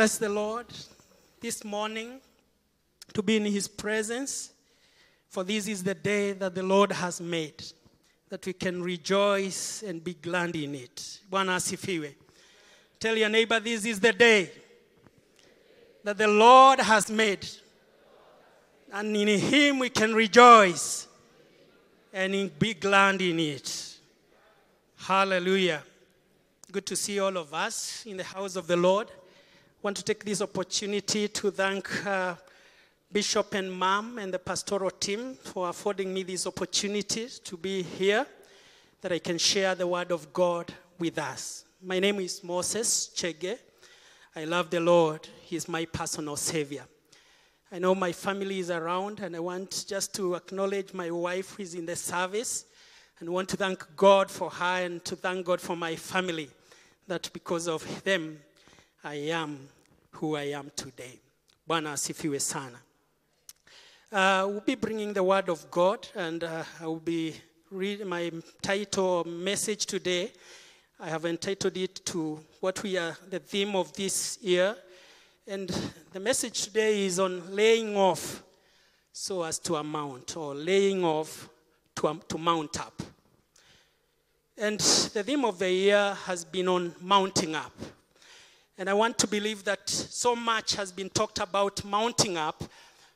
bless the Lord this morning to be in His presence, for this is the day that the Lord has made, that we can rejoice and be glad in it. Bwana asifiwe. Tell your neighbor, this is the day that the Lord has made, and in Him we can rejoice and be glad in it. Hallelujah. Good to see all of us in the house of the Lord. Want to take this opportunity to thank uh, Bishop and Mom and the pastoral team for affording me this opportunity to be here, that I can share the word of God with us. My name is Moses Chege. I love the Lord. He's my personal savior. I know my family is around, and I want just to acknowledge my wife who is in the service, and want to thank God for her and to thank God for my family, that because of them, I am who I am today. Bwana asifiwe sana. Uh, we'll be bringing the word of God, and uh, I will be reading my title message today. I have entitled it to what we are the theme of this year, and the message today is on laying off so as to amount, or laying off to, um, to mount up. And the theme of the year has been on mounting up. And I want to believe that so much has been talked about mounting up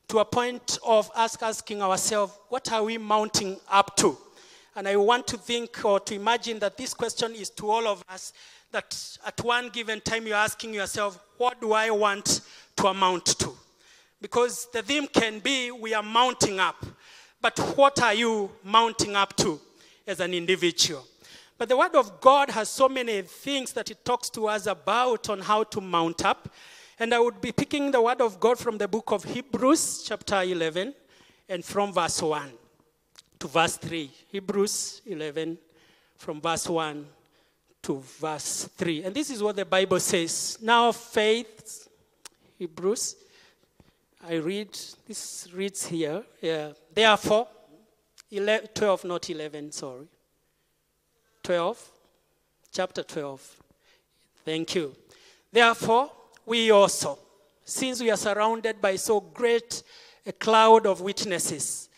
to a point of us asking ourselves, what are we mounting up to? And I want to think or to imagine that this question is to all of us that at one given time you're asking yourself, what do I want to amount to? Because the theme can be we are mounting up. But what are you mounting up to as an individual? But the Word of God has so many things that it talks to us about on how to mount up. And I would be picking the Word of God from the book of Hebrews, chapter 11, and from verse 1 to verse 3. Hebrews 11, from verse 1 to verse 3. And this is what the Bible says. Now, faith, Hebrews, I read, this reads here. Yeah. Therefore, 11, 12, not 11, sorry. 12, chapter 12. Thank you. Therefore, we also, since we are surrounded by so great a cloud of witnesses,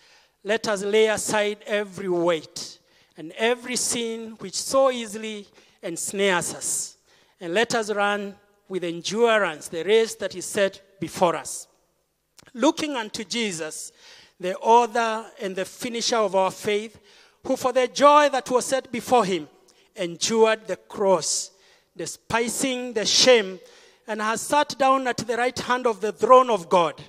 let us lay aside every weight and every sin which so easily ensnares us, and let us run with endurance the race that is set before us. Looking unto Jesus, the author and the finisher of our faith, who for the joy that was set before him endured the cross, despising the shame, and has sat down at the right hand of the throne of God.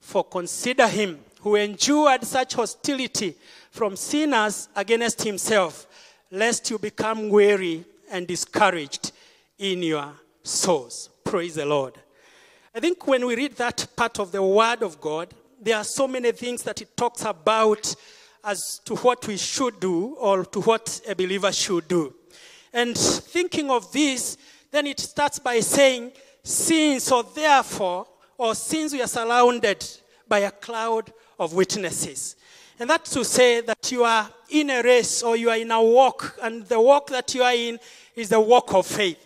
For consider him who endured such hostility from sinners against himself, lest you become weary and discouraged in your souls. Praise the Lord. I think when we read that part of the Word of God, there are so many things that it talks about as to what we should do or to what a believer should do. And thinking of this, then it starts by saying, since or therefore, or since we are surrounded by a cloud of witnesses. And that's to say that you are in a race or you are in a walk, and the walk that you are in is the walk of faith.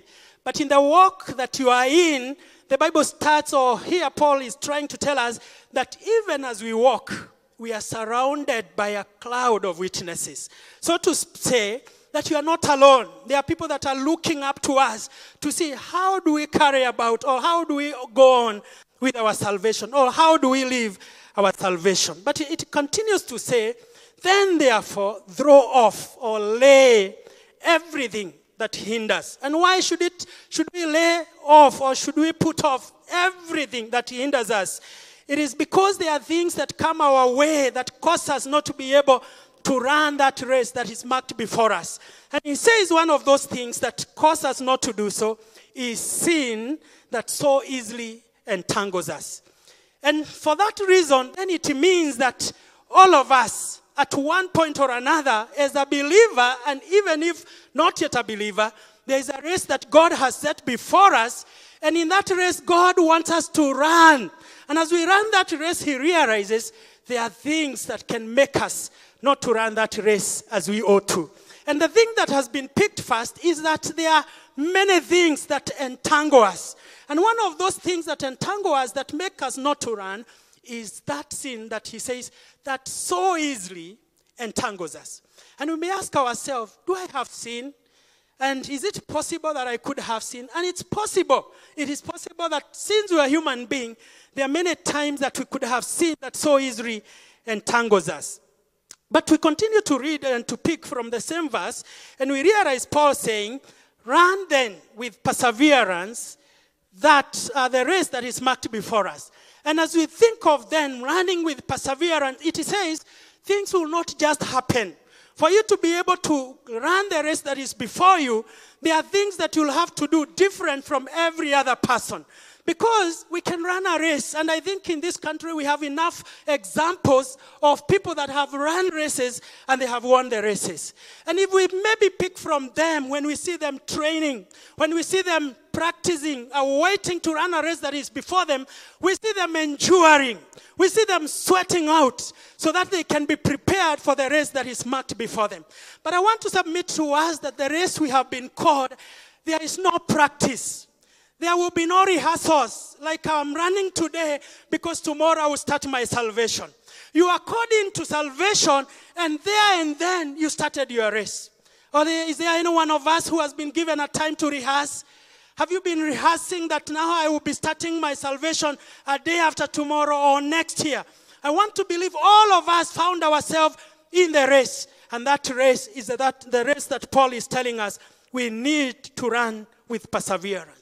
But in the walk that you are in, the Bible starts, or here Paul is trying to tell us that even as we walk, we are surrounded by a cloud of witnesses. So to say that you are not alone, there are people that are looking up to us to see how do we carry about or how do we go on with our salvation or how do we live our salvation. But it continues to say, then therefore throw off or lay everything that hinders. And why should it should we lay off or should we put off everything that hinders us? It is because there are things that come our way that cause us not to be able to run that race that is marked before us. And he says one of those things that cause us not to do so is sin that so easily entangles us. And for that reason, then it means that all of us, at one point or another, as a believer, and even if not yet a believer, there is a race that God has set before us. And in that race, God wants us to run. And as we run that race, He realizes there are things that can make us not to run that race as we ought to. And the thing that has been picked first is that there are many things that entangle us. And one of those things that entangle us, that make us not to run, is that sin that he says that so easily entangles us. And we may ask ourselves, do I have sin? And is it possible that I could have sin? And it's possible. It is possible that since we are human beings, there are many times that we could have sin that so easily entangles us. But we continue to read and to pick from the same verse, and we realize Paul saying, Run then with perseverance that uh, the race that is marked before us. And as we think of then running with perseverance, it says things will not just happen. For you to be able to run the race that is before you, there are things that you'll have to do different from every other person. Because we can run a race, and I think in this country we have enough examples of people that have run races and they have won the races. And if we maybe pick from them when we see them training, when we see them practicing, uh, waiting to run a race that is before them, we see them enduring. We see them sweating out so that they can be prepared for the race that is marked before them. But I want to submit to us that the race we have been called, there is no practice. There will be no rehearsals like I'm running today because tomorrow I will start my salvation. You are called into salvation, and there and then you started your race. Or is there any one of us who has been given a time to rehearse? Have you been rehearsing that now I will be starting my salvation a day after tomorrow or next year? I want to believe all of us found ourselves in the race. And that race is that the race that Paul is telling us we need to run with perseverance.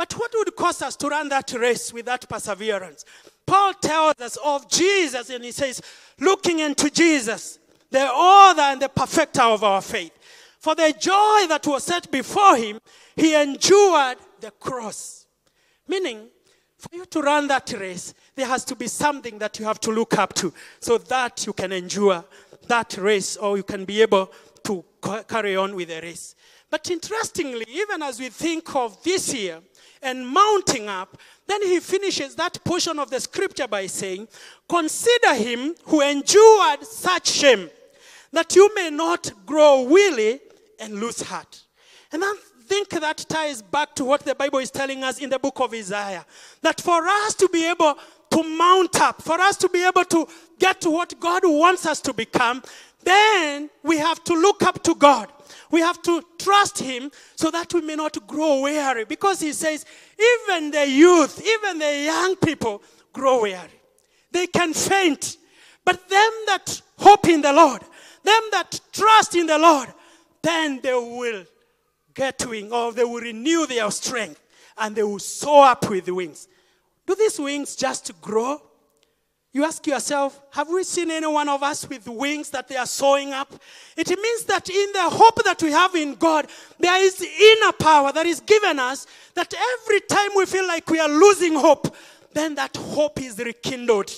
But what would cause us to run that race with that perseverance? Paul tells us of Jesus, and he says, looking into Jesus, the author and the perfecter of our faith. For the joy that was set before him, he endured the cross. Meaning, for you to run that race, there has to be something that you have to look up to so that you can endure that race or you can be able to carry on with the race. But interestingly, even as we think of this year, and mounting up. Then he finishes that portion of the scripture by saying, Consider him who endured such shame, that you may not grow weary and lose heart. And I think that ties back to what the Bible is telling us in the book of Isaiah. That for us to be able to mount up, for us to be able to get to what God wants us to become, then we have to look up to God. We have to trust Him so that we may not grow weary. Because He says, even the youth, even the young people grow weary. They can faint. But them that hope in the Lord, them that trust in the Lord, then they will get wing or they will renew their strength and they will soar up with wings. Do these wings just grow? You ask yourself, have we seen any one of us with wings that they are sewing up? It means that in the hope that we have in God, there is inner power that is given us that every time we feel like we are losing hope, then that hope is rekindled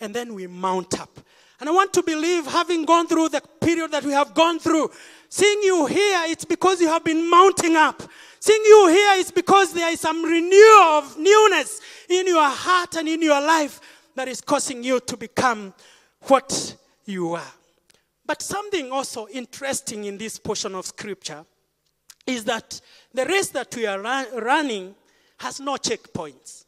and then we mount up. And I want to believe, having gone through the period that we have gone through, seeing you here, it's because you have been mounting up. Seeing you here is because there is some renewal of newness in your heart and in your life that is causing you to become what you are. But something also interesting in this portion of scripture is that the race that we are run, running has no checkpoints.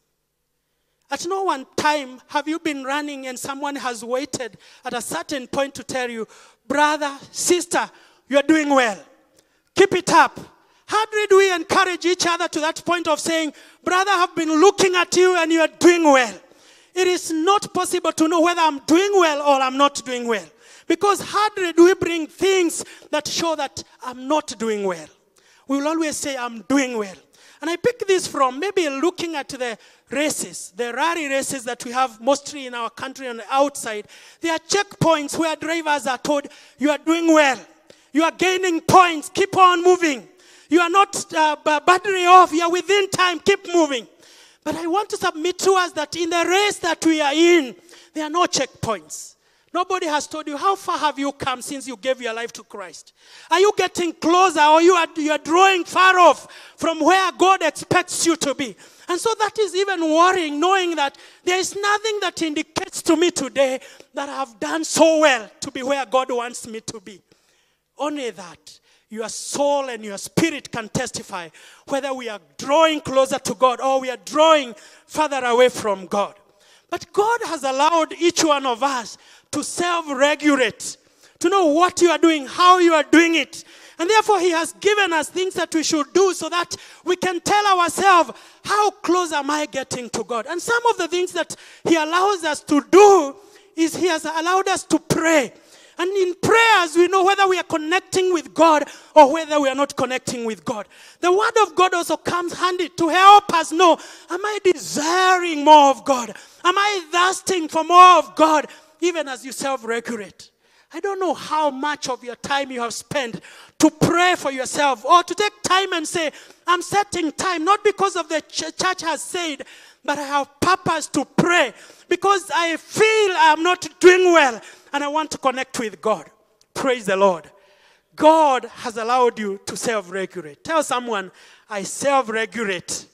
At no one time have you been running and someone has waited at a certain point to tell you, brother, sister, you are doing well. Keep it up. How did we encourage each other to that point of saying, brother, I've been looking at you and you are doing well? It is not possible to know whether I'm doing well or I'm not doing well. Because how do we bring things that show that I'm not doing well? We will always say, I'm doing well. And I pick this from maybe looking at the races, the rally races that we have mostly in our country and outside. There are checkpoints where drivers are told, You are doing well. You are gaining points. Keep on moving. You are not uh, battery off. You are within time. Keep moving. But I want to submit to us that in the race that we are in, there are no checkpoints. Nobody has told you how far have you come since you gave your life to Christ. Are you getting closer or you are, you are drawing far off from where God expects you to be? And so that is even worrying, knowing that there is nothing that indicates to me today that I have done so well to be where God wants me to be. Only that. Your soul and your spirit can testify whether we are drawing closer to God or we are drawing further away from God. But God has allowed each one of us to self regulate, to know what you are doing, how you are doing it. And therefore, He has given us things that we should do so that we can tell ourselves, how close am I getting to God? And some of the things that He allows us to do is He has allowed us to pray. And in prayers, we know whether we are connecting with God or whether we are not connecting with God. The Word of God also comes handy to help us know Am I desiring more of God? Am I thirsting for more of God, even as you self regulate? I don't know how much of your time you have spent to pray for yourself or to take time and say, I'm setting time, not because of the ch- church has said, but I have purpose to pray because I feel I'm not doing well and I want to connect with God. Praise the Lord. God has allowed you to self regulate. Tell someone, I self regulate.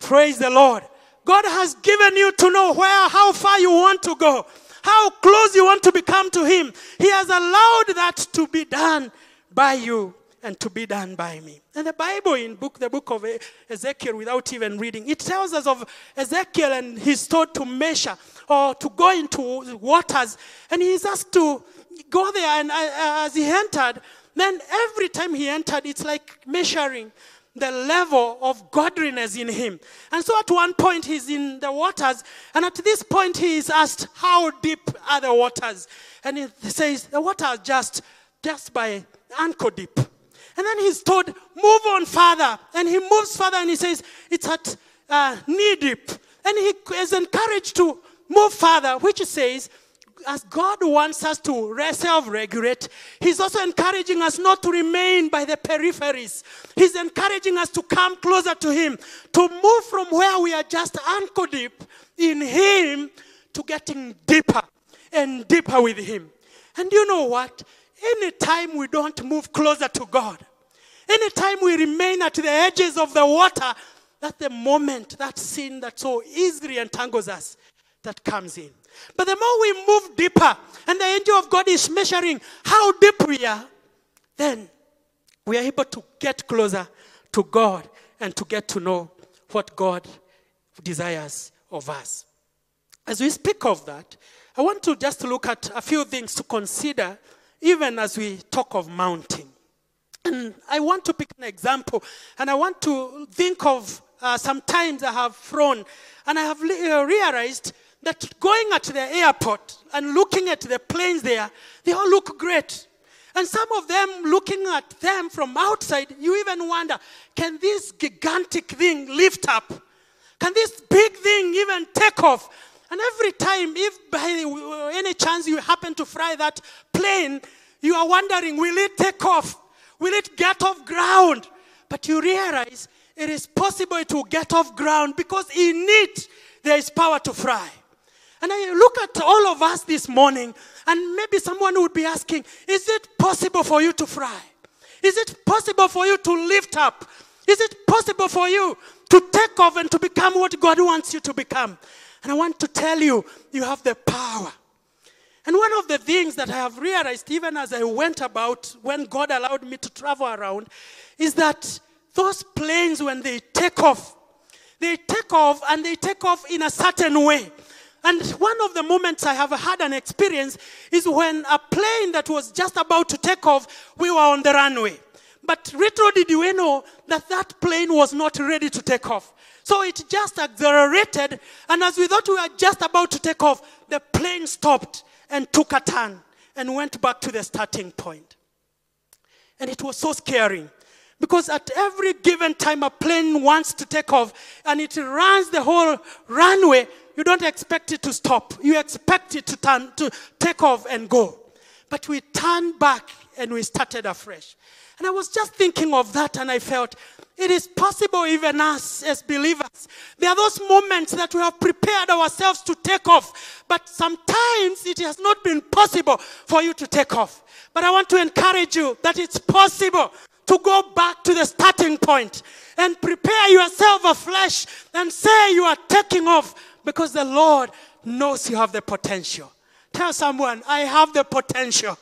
Praise the Lord. God has given you to know where, how far you want to go, how close you want to become to Him. He has allowed that to be done by you and to be done by me. And the Bible in book, the book of Ezekiel, without even reading, it tells us of Ezekiel and he's told to measure or to go into waters, and he's asked to go there. And uh, as he entered, then every time he entered, it's like measuring the level of godliness in him. And so at one point he's in the waters, and at this point he is asked, How deep are the waters? And he says, The water is just, just by ankle deep. And then he's told, Move on further. And he moves further and he says, It's at uh, knee deep. And he is encouraged to move further, which says, as God wants us to self regulate, He's also encouraging us not to remain by the peripheries. He's encouraging us to come closer to Him, to move from where we are just ankle deep in Him to getting deeper and deeper with Him. And you know what? Anytime we don't move closer to God, anytime we remain at the edges of the water, that's the moment, that sin that so easily entangles us, that comes in. But the more we move deeper, and the angel of God is measuring how deep we are, then we are able to get closer to God and to get to know what God desires of us. As we speak of that, I want to just look at a few things to consider, even as we talk of mounting. And I want to pick an example, and I want to think of uh, some times I have thrown, and I have uh, realized that going at the airport and looking at the planes there, they all look great. And some of them, looking at them from outside, you even wonder can this gigantic thing lift up? Can this big thing even take off? And every time, if by any chance you happen to fly that plane, you are wondering will it take off? Will it get off ground? But you realize it is possible to get off ground because in it there is power to fly. And I look at all of us this morning, and maybe someone would be asking, Is it possible for you to fly? Is it possible for you to lift up? Is it possible for you to take off and to become what God wants you to become? And I want to tell you, you have the power. And one of the things that I have realized, even as I went about, when God allowed me to travel around, is that those planes, when they take off, they take off and they take off in a certain way. And one of the moments I have had an experience is when a plane that was just about to take off, we were on the runway. But little did we know that that plane was not ready to take off. So it just accelerated, and as we thought we were just about to take off, the plane stopped and took a turn and went back to the starting point. And it was so scary because at every given time a plane wants to take off and it runs the whole runway, you don't expect it to stop. You expect it to turn to take off and go. But we turned back and we started afresh. And I was just thinking of that and I felt it is possible even us as believers. There are those moments that we have prepared ourselves to take off, but sometimes it has not been possible for you to take off. But I want to encourage you that it's possible to go back to the starting point and prepare yourself afresh and say you are taking off because the Lord knows you have the potential. Tell someone, I have the potential.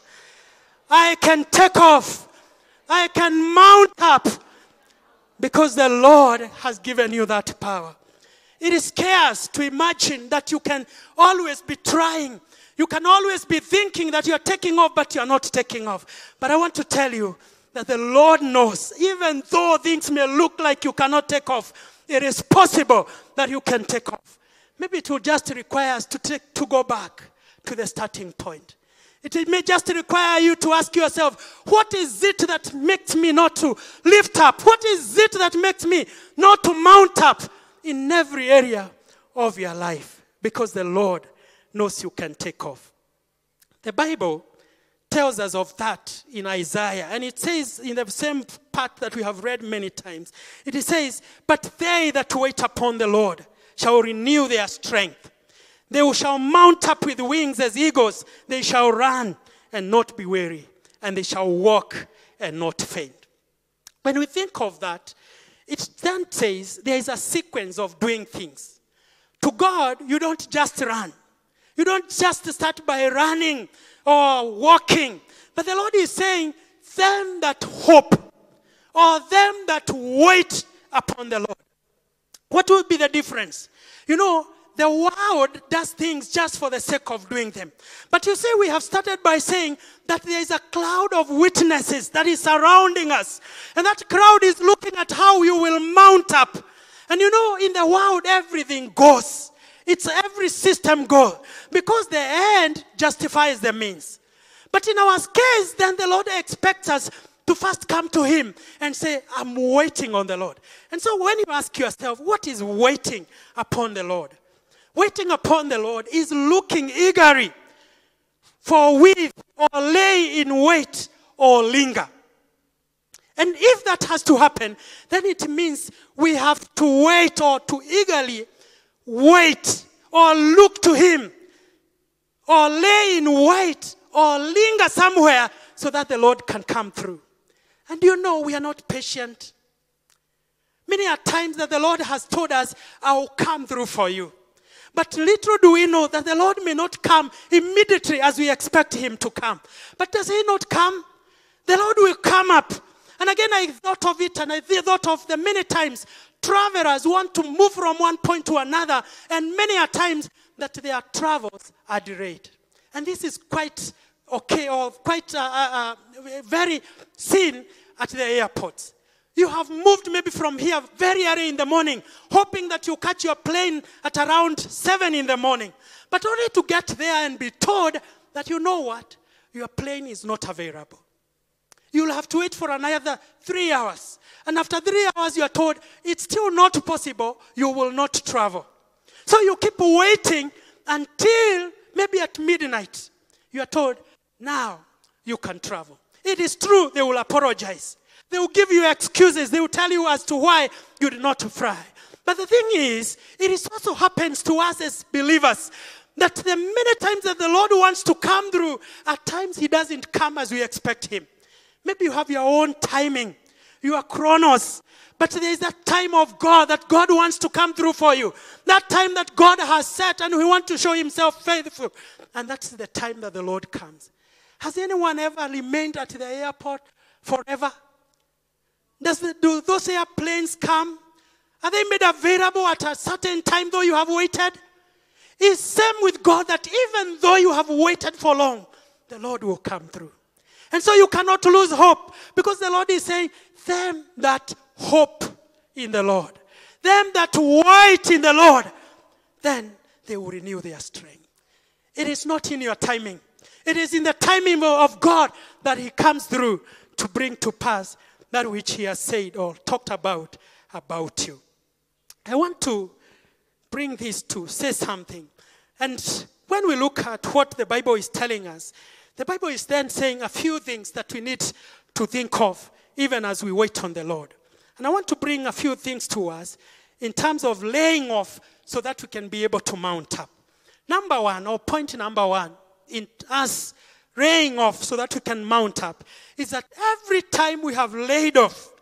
I can take off I can mount up because the Lord has given you that power. It is chaos to imagine that you can always be trying. You can always be thinking that you're taking off, but you're not taking off. But I want to tell you that the Lord knows, even though things may look like you cannot take off, it is possible that you can take off. Maybe it will just require us to, take, to go back to the starting point. It may just require you to ask yourself, what is it that makes me not to lift up? What is it that makes me not to mount up in every area of your life? Because the Lord knows you can take off. The Bible tells us of that in Isaiah, and it says in the same part that we have read many times, it says, But they that wait upon the Lord shall renew their strength. They shall mount up with wings as eagles. They shall run and not be weary, and they shall walk and not faint. When we think of that, it then says there is a sequence of doing things. To God, you don't just run. You don't just start by running or walking. But the Lord is saying, them that hope or them that wait upon the Lord. What would be the difference? You know, the world does things just for the sake of doing them. But you see, we have started by saying that there is a cloud of witnesses that is surrounding us. And that crowd is looking at how you will mount up. And you know, in the world, everything goes. It's every system goes. Because the end justifies the means. But in our case, then the Lord expects us to first come to Him and say, I'm waiting on the Lord. And so when you ask yourself, what is waiting upon the Lord? Waiting upon the Lord is looking eagerly for with or lay in wait or linger. And if that has to happen, then it means we have to wait or to eagerly wait or look to Him or lay in wait or linger somewhere so that the Lord can come through. And you know, we are not patient. Many are times that the Lord has told us, I will come through for you. But little do we know that the Lord may not come immediately as we expect Him to come. But does He not come? The Lord will come up. And again, I thought of it and I thought of the many times travelers want to move from one point to another, and many a times that their travels are delayed. And this is quite okay or quite uh, uh, uh, very seen at the airports. You have moved maybe from here very early in the morning, hoping that you catch your plane at around 7 in the morning. But only to get there and be told that you know what? Your plane is not available. You'll have to wait for another three hours. And after three hours, you are told it's still not possible, you will not travel. So you keep waiting until maybe at midnight, you are told, now you can travel. It is true, they will apologize. They will give you excuses. They will tell you as to why you did not fly. But the thing is, it is also happens to us as believers that the many times that the Lord wants to come through, at times He doesn't come as we expect Him. Maybe you have your own timing, your chronos. But there is that time of God that God wants to come through for you. That time that God has set and He wants to show Himself faithful. And that's the time that the Lord comes. Has anyone ever remained at the airport forever? Does the, do those airplanes come? Are they made available at a certain time though you have waited? It's same with God that even though you have waited for long, the Lord will come through. And so you cannot lose hope because the Lord is saying, them that hope in the Lord, them that wait in the Lord, then they will renew their strength. It is not in your timing. It is in the timing of God that He comes through to bring to pass that which He has said or talked about about you. I want to bring this to say something. And when we look at what the Bible is telling us, the Bible is then saying a few things that we need to think of even as we wait on the Lord. And I want to bring a few things to us in terms of laying off so that we can be able to mount up. Number one, or point number one, in us laying off so that we can mount up, is that every time we have laid off,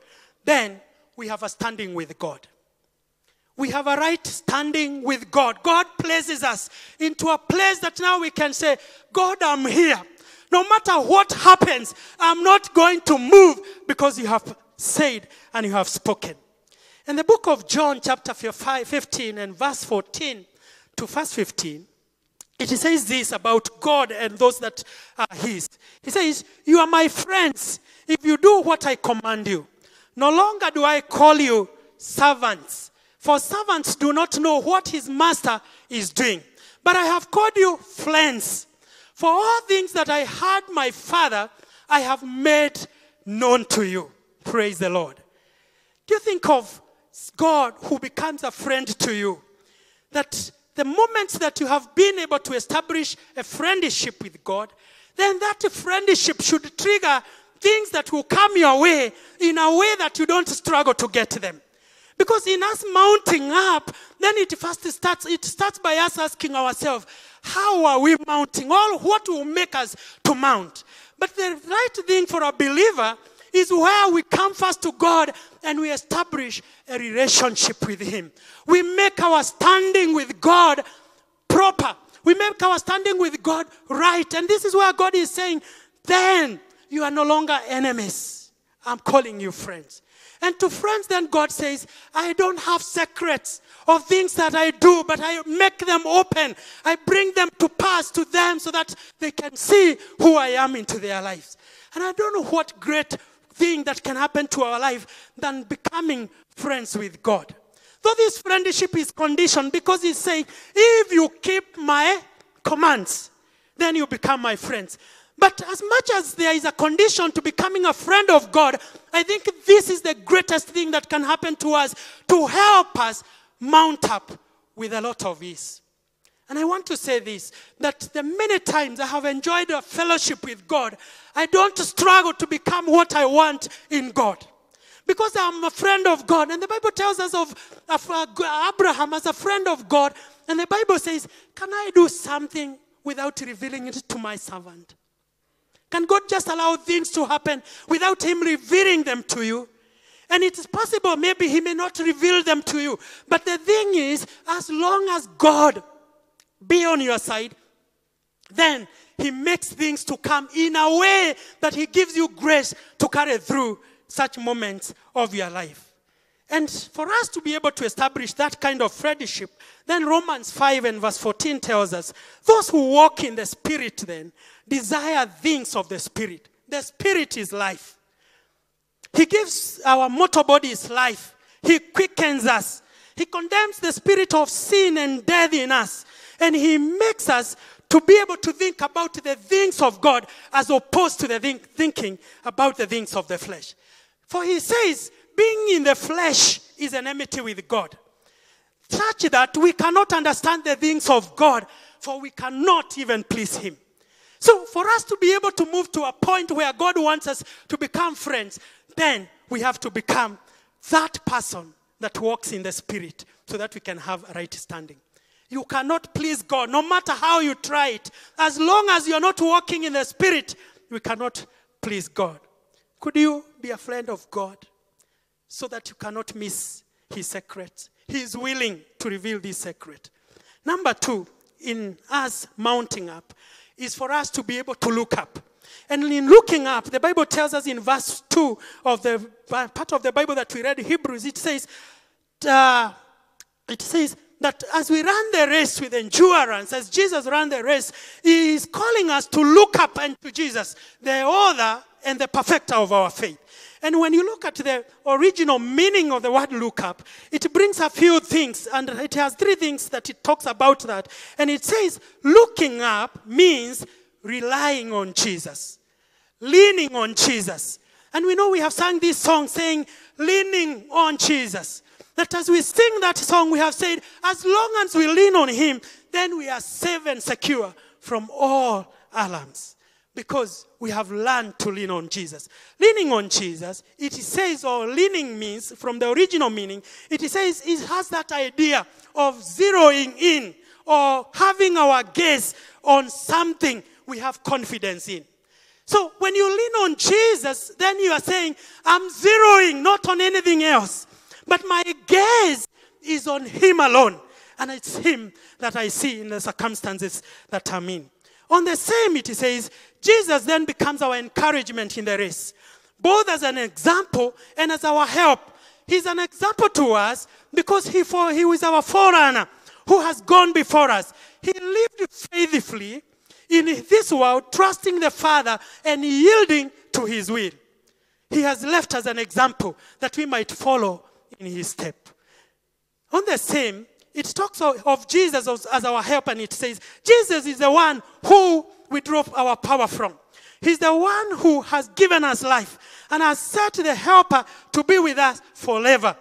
then we have a standing with God. We have a right standing with God. God places us into a place that now we can say, God, I'm here. No matter what happens, I'm not going to move because you have said and you have spoken. In the book of John, chapter 5, 15 and verse 14 to verse 15, it says this about God and those that are His. He says, You are my friends if you do what I command you. No longer do I call you servants, for servants do not know what his master is doing. But I have called you friends. For all things that I heard my father, I have made known to you. Praise the Lord. Do you think of God who becomes a friend to you? That the moment that you have been able to establish a friendship with God, then that friendship should trigger things that will come your way in a way that you don't struggle to get them. Because in us mounting up, then it first starts, it starts by us asking ourselves, how are we mounting? All what will make us to mount? But the right thing for a believer is where we come first to God and we establish a relationship with Him. We make our standing with God proper. We make our standing with God right. And this is where God is saying, then you are no longer enemies. I'm calling you friends. And to friends, then God says, I don't have secrets of things that I do, but I make them open. I bring them to pass to them so that they can see who I am into their lives. And I don't know what great thing that can happen to our life than becoming friends with God. Though this friendship is conditioned because he's saying, if you keep my commands, then you become my friends. But as much as there is a condition to becoming a friend of God, I think this is the greatest thing that can happen to us to help us mount up with a lot of ease. And I want to say this that the many times I have enjoyed a fellowship with God, I don't struggle to become what I want in God. Because I'm a friend of God. And the Bible tells us of, of uh, Abraham as a friend of God. And the Bible says, Can I do something without revealing it to my servant? Can God just allow things to happen without Him revealing them to you? And it is possible, maybe He may not reveal them to you. But the thing is, as long as God be on your side, then He makes things to come in a way that He gives you grace to carry through such moments of your life. And for us to be able to establish that kind of friendship, then Romans 5 and verse 14 tells us those who walk in the Spirit then desire things of the Spirit. The Spirit is life. He gives our mortal bodies life, He quickens us. He condemns the spirit of sin and death in us, and He makes us to be able to think about the things of God as opposed to the think, thinking about the things of the flesh. For He says, being in the flesh is an enmity with God, such that we cannot understand the things of God, for we cannot even please Him. So, for us to be able to move to a point where God wants us to become friends, then we have to become that person that walks in the Spirit so that we can have right standing. You cannot please God, no matter how you try it. As long as you're not walking in the Spirit, we cannot please God. Could you be a friend of God so that you cannot miss His secrets? He is willing to reveal this secret. Number two, in us mounting up, is for us to be able to look up. And in looking up, the Bible tells us in verse 2 of the part of the Bible that we read, Hebrews, it says, uh, it says that as we run the race with endurance, as Jesus ran the race, He is calling us to look up unto Jesus, the author and the perfecter of our faith. And when you look at the original meaning of the word look up, it brings a few things, and it has three things that it talks about that. And it says, looking up means relying on Jesus, leaning on Jesus. And we know we have sung this song saying, leaning on Jesus. That as we sing that song, we have said, as long as we lean on Him, then we are safe and secure from all alarms because we have learned to lean on Jesus. Leaning on Jesus, it says, or leaning means, from the original meaning, it says it has that idea of zeroing in or having our gaze on something we have confidence in. So when you lean on Jesus, then you are saying, I'm zeroing not on anything else, but my gaze is on Him alone. And it's Him that I see in the circumstances that I'm in. On the same, it says, Jesus then becomes our encouragement in the race, both as an example and as our help. He's an example to us because he, for, he was our forerunner who has gone before us. He lived faithfully in this world, trusting the Father and yielding to his will. He has left us an example that we might follow in his step. On the same, it talks of, Jesus as, as our help, and it says, Jesus is the one who we draw our power from. He's the one who has given us life and has set the helper to be with us forever.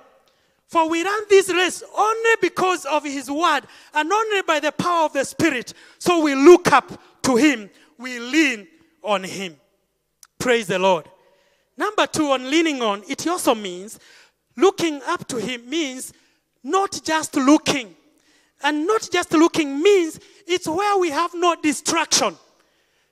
For we run this race only because of his word and only by the power of the Spirit. So we look up to him, we lean on him. Praise the Lord. Number two, on leaning on, it also means looking up to him means not just looking. And not just looking means it's where we have no distraction.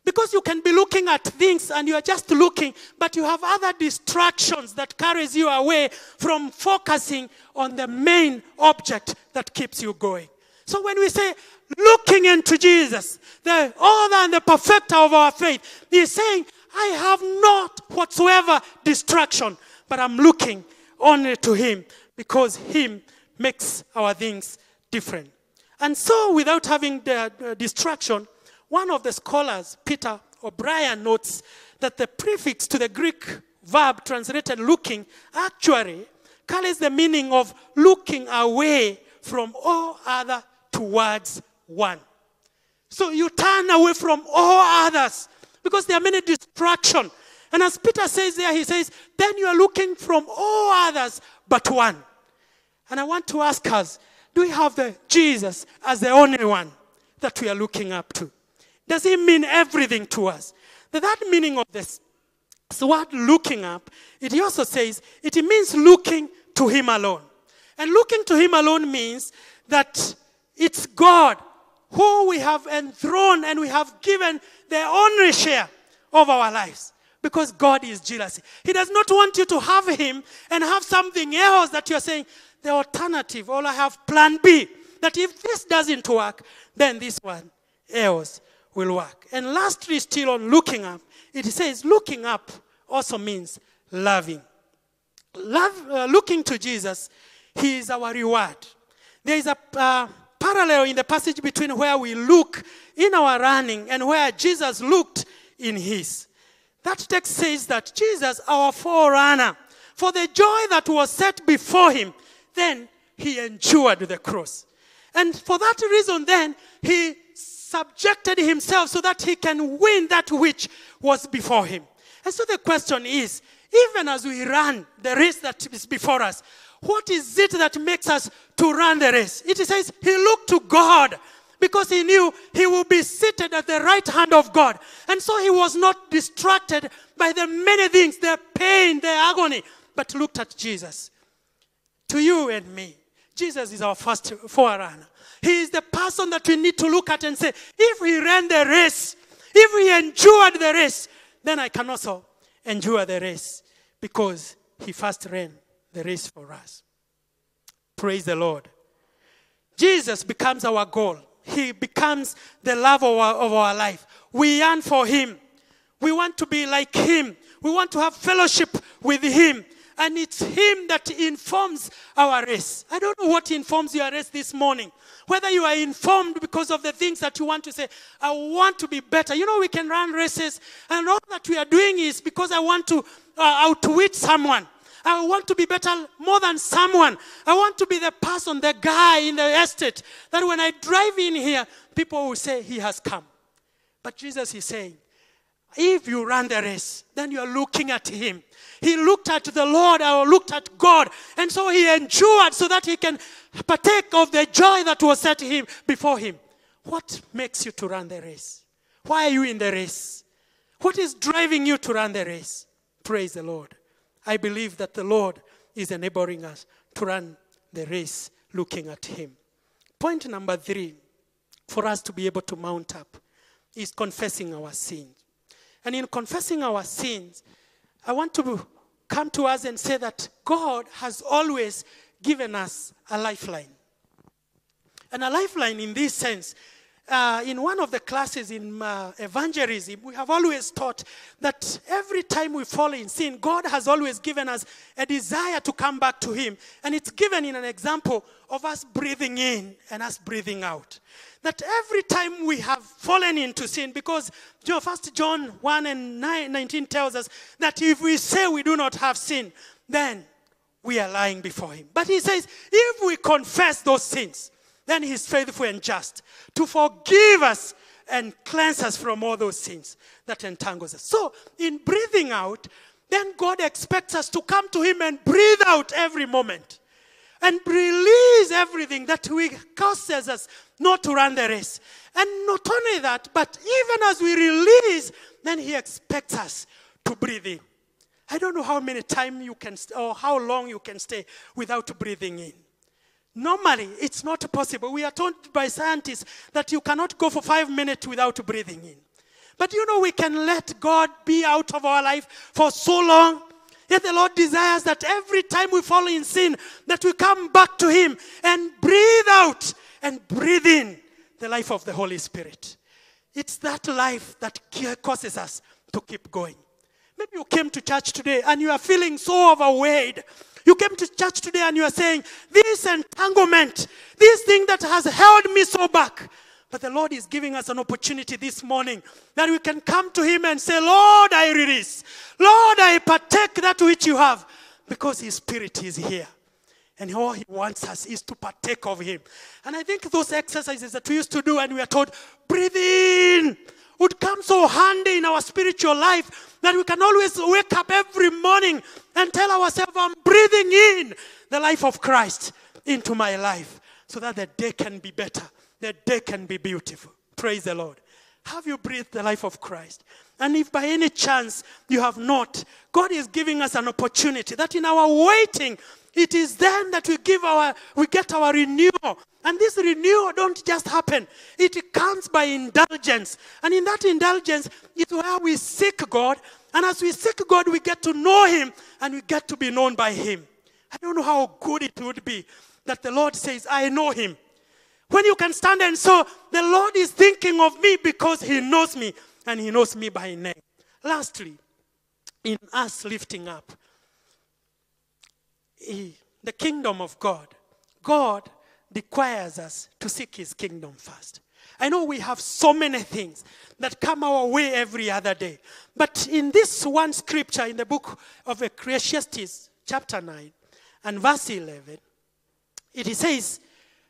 Because you can be looking at things and you are just looking, but you have other distractions that carries you away from focusing on the main object that keeps you going. So when we say looking into Jesus, the author and the perfecter of our faith, he's saying, I have not whatsoever distraction, but I'm looking only to him because him makes our things different. And so, without having the distraction, one of the scholars, Peter O'Brien, notes that the prefix to the Greek verb translated looking actually carries the meaning of looking away from all other towards one. So you turn away from all others because there are many distractions. And as Peter says there, he says, then you are looking from all others but one. And I want to ask us do we have the Jesus as the only one that we are looking up to? Does he mean everything to us? That meaning of this word looking up, it also says it means looking to him alone. And looking to him alone means that it's God who we have enthroned and we have given the only share of our lives because God is jealousy. He does not want you to have him and have something else that you're saying, the alternative, or I have plan B. That if this doesn't work, then this one else will work. And lastly, still on looking up, it says looking up also means loving. Love, uh, looking to Jesus, He is our reward. There is a uh, parallel in the passage between where we look in our running and where Jesus looked in His. That text says that Jesus, our forerunner, for the joy that was set before Him, then he endured the cross. And for that reason, then he subjected himself so that he can win that which was before him. And so the question is even as we run the race that is before us, what is it that makes us to run the race? It says he looked to God because he knew he would be seated at the right hand of God. And so he was not distracted by the many things, the pain, the agony, but looked at Jesus to you and me. Jesus is our first forerunner. He is the person that we need to look at and say, if he ran the race, if he endured the race, then I can also endure the race because he first ran the race for us. Praise the Lord. Jesus becomes our goal. He becomes the love of our, of our life. We yearn for him. We want to be like him. We want to have fellowship with him and it's Him that informs our race. I don't know what informs your race this morning. Whether you are informed because of the things that you want to say, I want to be better. You know, we can run races, and all that we are doing is because I want to uh, outwit someone. I want to be better more than someone. I want to be the person, the guy in the estate that when I drive in here, people will say, He has come. But Jesus is saying, if you run the race, then you are looking at Him. He looked at the Lord or looked at God. And so he endured so that he can partake of the joy that was set him before him. What makes you to run the race? Why are you in the race? What is driving you to run the race? Praise the Lord. I believe that the Lord is enabling us to run the race looking at him. Point number three for us to be able to mount up is confessing our sins. And in confessing our sins, I want to come to us and say that God has always given us a lifeline. And a lifeline in this sense, uh, in one of the classes in uh, evangelism, we have always taught that every time we fall in sin, God has always given us a desire to come back to Him. And it's given in an example of us breathing in and us breathing out. That every time we have fallen into sin, because you know, 1 John 1 and 9, 19 tells us that if we say we do not have sin, then we are lying before Him. But He says, if we confess those sins, then He's faithful and just to forgive us and cleanse us from all those sins that entangles us. So, in breathing out, then God expects us to come to Him and breathe out every moment and release everything that we causes us not to run the race. And not only that, but even as we release, then He expects us to breathe in. I don't know how many time you can or how long you can stay without breathing in. Normally, it's not possible. We are told by scientists that you cannot go for five minutes without breathing in. But you know, we can let God be out of our life for so long. Yet the Lord desires that every time we fall in sin, that we come back to Him and breathe out and breathe in the life of the Holy Spirit. It's that life that causes us to keep going. Maybe you came to church today and you are feeling so overweighted. You came to church today and you are saying, This entanglement, this thing that has held me so back. But the Lord is giving us an opportunity this morning that we can come to Him and say, Lord, I release. Lord, I partake that which you have because His Spirit is here. And all He wants us is to partake of Him. And I think those exercises that we used to do and we are told, breathe in, would come so handy in our spiritual life that we can always wake up every morning and tell ourselves, I'm breathing in the life of Christ into my life so that the day can be better, the day can be beautiful. Praise the Lord. Have you breathed the life of Christ? And if by any chance you have not, God is giving us an opportunity that in our waiting, it is then that we give our we get our renewal. And this renewal don't just happen. It comes by indulgence. And in that indulgence is where we seek God. And as we seek God, we get to know Him and we get to be known by Him. I don't know how good it would be that the Lord says, I know Him. When you can stand and so the Lord is thinking of me because He knows me and He knows me by name. Lastly, in us lifting up, the kingdom of God, God requires us to seek His kingdom first. I know we have so many things that come our way every other day. But in this one scripture in the book of Ecclesiastes, chapter 9 and verse 11, it says,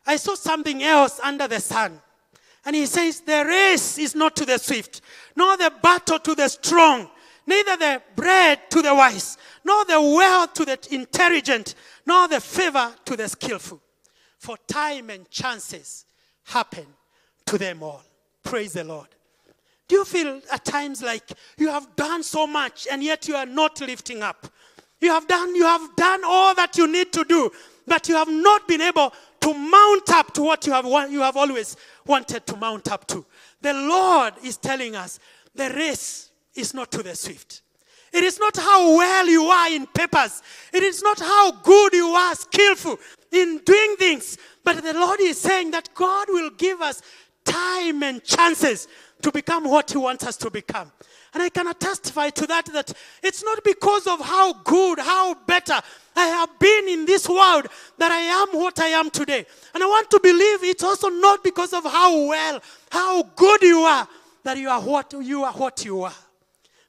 I saw something else under the sun. And he says, The race is not to the swift, nor the battle to the strong, neither the bread to the wise, nor the wealth to the intelligent, nor the favor to the skillful. For time and chances happen to them all. Praise the Lord. Do you feel at times like you have done so much and yet you are not lifting up? You have done, you have done all that you need to do, but you have not been able to mount up to what you have, you have always wanted to mount up to. The Lord is telling us the race is not to the swift. It is not how well you are in papers. It is not how good you are, skillful in doing things. But the Lord is saying that God will give us time and chances to become what He wants us to become. And I cannot testify to that, that it's not because of how good, how better I have been in this world that I am what I am today. And I want to believe it's also not because of how well, how good you are, that you are what you are what you are.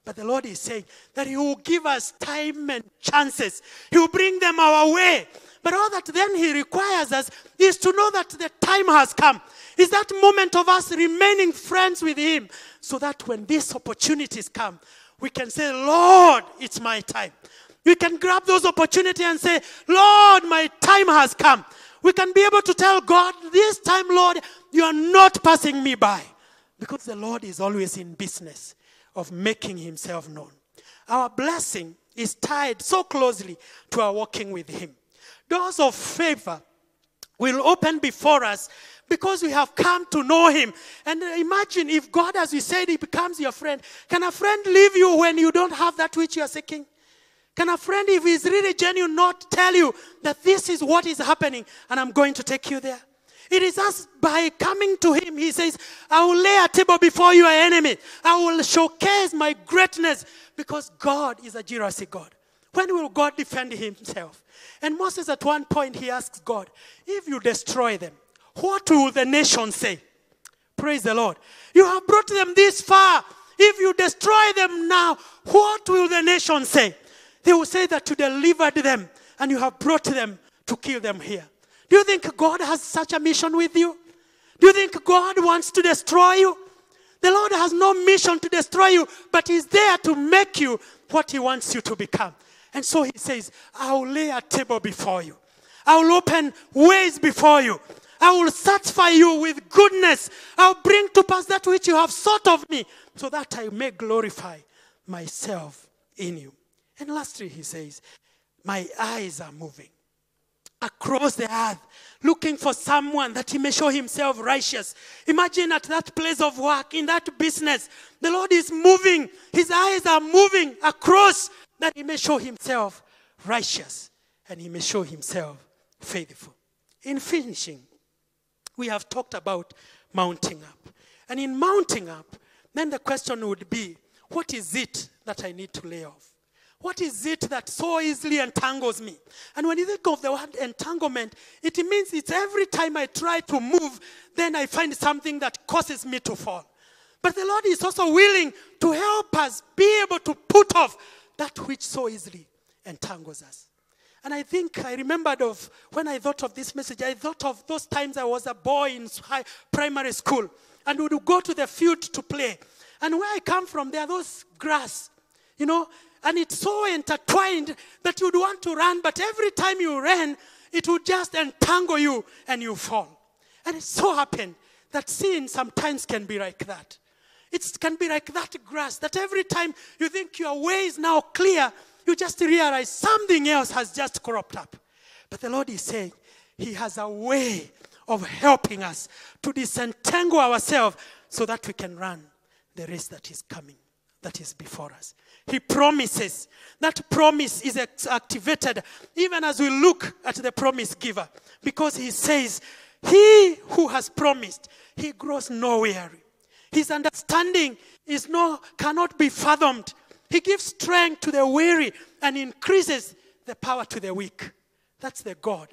But the Lord is saying that He will give us time and chances. He will bring them our way. But all that then He requires us is to know that the time has come. Is that moment of us remaining friends with Him so that when these opportunities come, we can say, Lord, it's my time. We can grab those opportunities and say, Lord, my time has come. We can be able to tell God, this time, Lord, you are not passing me by. Because the Lord is always in business of making himself known. Our blessing is tied so closely to our walking with him. Doors of favor will open before us because we have come to know him. And imagine if God, as we said, he becomes your friend. Can a friend leave you when you don't have that which you are seeking? Can a friend, if he's really genuine, not tell you that this is what is happening and I'm going to take you there? It is us by coming to Him. He says, I will lay a table before your enemy. I will showcase my greatness because God is a jealousy God. When will God defend Himself? And Moses, at one point, he asks God, If you destroy them, what will the nation say? Praise the Lord. You have brought them this far. If you destroy them now, what will the nation say? They will say that you delivered them and you have brought them to kill them here. Do you think God has such a mission with you? Do you think God wants to destroy you? The Lord has no mission to destroy you, but He's there to make you what He wants you to become. And so He says, I will lay a table before you, I will open ways before you. I will satisfy you with goodness. I'll bring to pass that which you have sought of me, so that I may glorify myself in you. And lastly, he says, My eyes are moving across the earth, looking for someone that he may show himself righteous. Imagine at that place of work, in that business, the Lord is moving, his eyes are moving across that he may show himself righteous and he may show himself faithful. In finishing, we have talked about mounting up. And in mounting up, then the question would be what is it that I need to lay off? What is it that so easily entangles me? And when you think of the word entanglement, it means it's every time I try to move, then I find something that causes me to fall. But the Lord is also willing to help us be able to put off that which so easily entangles us. And I think I remembered of when I thought of this message, I thought of those times I was a boy in high, primary school and would go to the field to play. And where I come from, there are those grass, you know, and it's so intertwined that you'd want to run, but every time you ran, it would just entangle you and you fall. And it so happened that sin sometimes can be like that. It can be like that grass that every time you think your way is now clear, you just realize something else has just cropped up. But the Lord is saying He has a way of helping us to disentangle ourselves so that we can run the race that is coming, that is before us. He promises. That promise is activated even as we look at the promise giver because He says, He who has promised, He grows no weary. His understanding is no, cannot be fathomed. He gives strength to the weary and increases the power to the weak. That's the God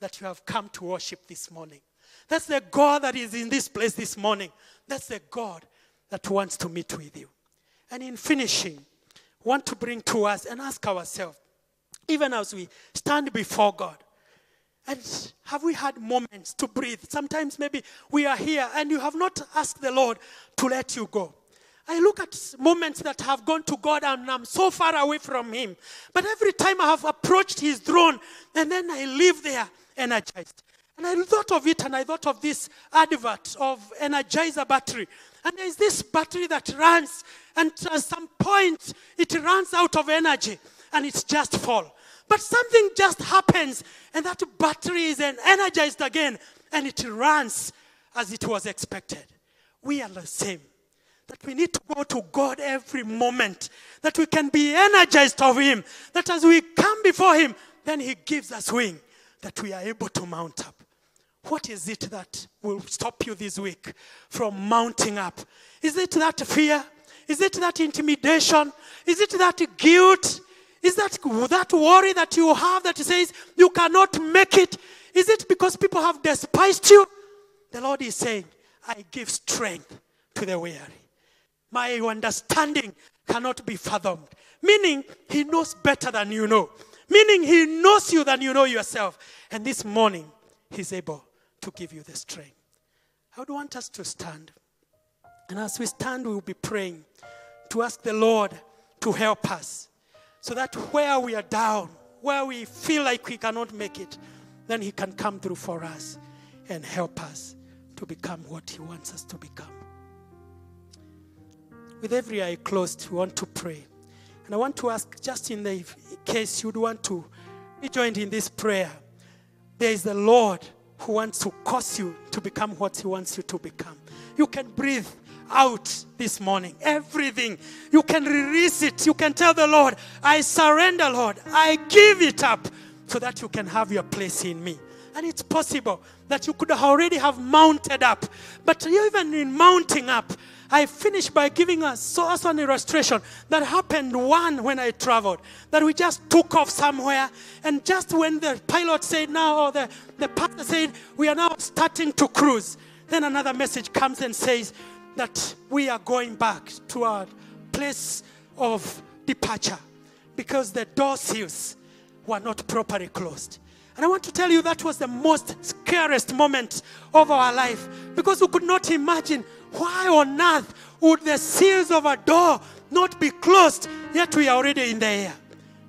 that you have come to worship this morning. That's the God that is in this place this morning. That's the God that wants to meet with you. And in finishing, want to bring to us and ask ourselves, even as we stand before God, and have we had moments to breathe? Sometimes maybe we are here and you have not asked the Lord to let you go. I look at moments that have gone to God and I'm so far away from Him. But every time I have approached His throne, and then I live there energized. And I thought of it and I thought of this advert of Energizer battery. And there's this battery that runs, and at some point it runs out of energy and it's just full. But something just happens, and that battery is energized again, and it runs as it was expected. We are the same that we need to go to God every moment, that we can be energized of Him, that as we come before Him, then He gives us wing, that we are able to mount up. What is it that will stop you this week from mounting up? Is it that fear? Is it that intimidation? Is it that guilt? Is that that worry that you have that says you cannot make it? Is it because people have despised you? The Lord is saying, I give strength to the weary my understanding cannot be fathomed. Meaning, He knows better than you know. Meaning, He knows you than you know yourself. And this morning, He's able to give you the strength. I would want us to stand. And as we stand, we will be praying to ask the Lord to help us so that where we are down, where we feel like we cannot make it, then He can come through for us and help us to become what He wants us to become. With every eye closed, we want to pray. And I want to ask, just in the case you'd want to be joined in this prayer, there is the Lord who wants to cause you to become what He wants you to become. You can breathe out this morning. Everything. You can release it. You can tell the Lord, I surrender, Lord. I give it up so that you can have your place in me. And it's possible that you could already have mounted up. But even in mounting up, I finished by giving us so us an illustration that happened one when I traveled. That we just took off somewhere, and just when the pilot said now, or the, the pastor said, we are now starting to cruise, then another message comes and says that we are going back to our place of departure because the door seals were not properly closed. And I want to tell you that was the most scariest moment of our life because we could not imagine why on earth would the seals of a door not be closed, yet we are already in the air.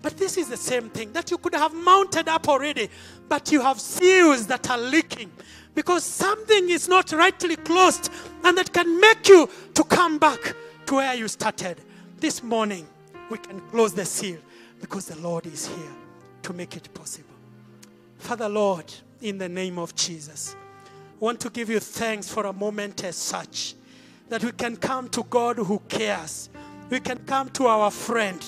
But this is the same thing that you could have mounted up already, but you have seals that are leaking because something is not rightly closed and that can make you to come back to where you started. This morning, we can close the seal because the Lord is here to make it possible. Father, Lord, in the name of Jesus, I want to give you thanks for a moment as such that we can come to God who cares. We can come to our friend.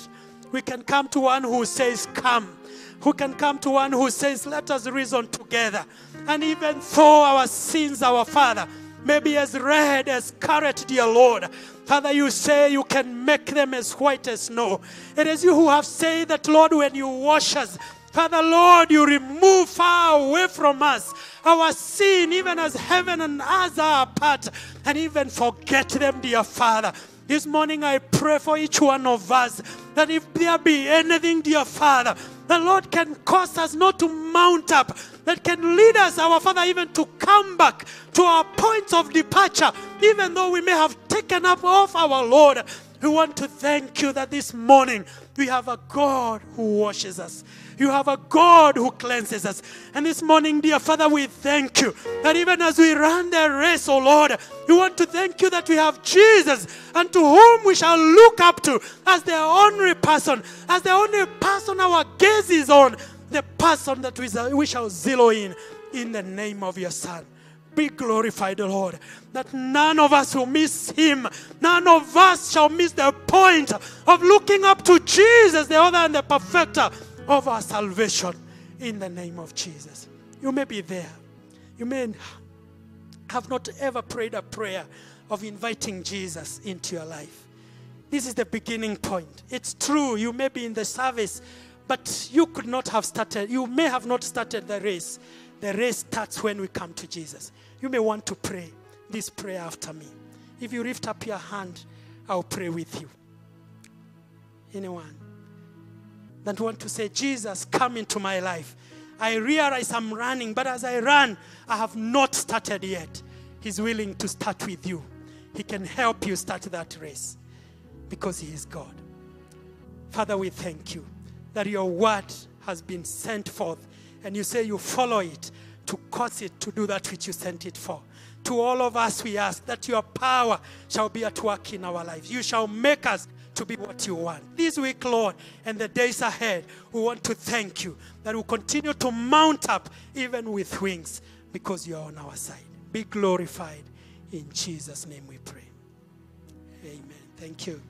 We can come to one who says, Come. Who can come to one who says, Let us reason together. And even though our sins, our Father, may be as red as scarlet, dear Lord, Father, you say you can make them as white as snow. It is you who have said that, Lord, when you wash us, Father, Lord, you remove far away from us our sin, even as heaven and earth are apart, and even forget them, dear Father. This morning I pray for each one of us that if there be anything, dear Father, the Lord can cause us not to mount up, that can lead us, our Father, even to come back to our points of departure, even though we may have taken up off our Lord. We want to thank you that this morning we have a God who washes us. You have a God who cleanses us. And this morning, dear Father, we thank you that even as we run the race, oh Lord, we want to thank you that we have Jesus and to whom we shall look up to as the only person, as the only person our gaze is on, the person that we, we shall zero in, in the name of your Son be glorified, Lord. That none of us will miss him. None of us shall miss the point of looking up to Jesus, the other and the perfecter of our salvation in the name of Jesus. You may be there. You may have not ever prayed a prayer of inviting Jesus into your life. This is the beginning point. It's true, you may be in the service, but you could not have started, you may have not started the race. The race starts when we come to Jesus. You may want to pray this prayer after me. If you lift up your hand, I'll pray with you. Anyone? That want to say, Jesus, come into my life. I realize I'm running, but as I run, I have not started yet. He's willing to start with you. He can help you start that race because He is God. Father, we thank you that your word has been sent forth and you say you follow it to cause it to do that which you sent it for. To all of us, we ask that your power shall be at work in our lives. You shall make us to be what you want. This week, Lord, and the days ahead, we want to thank you that we continue to mount up even with wings because you are on our side. Be glorified. In Jesus' name we pray. Amen. Thank you.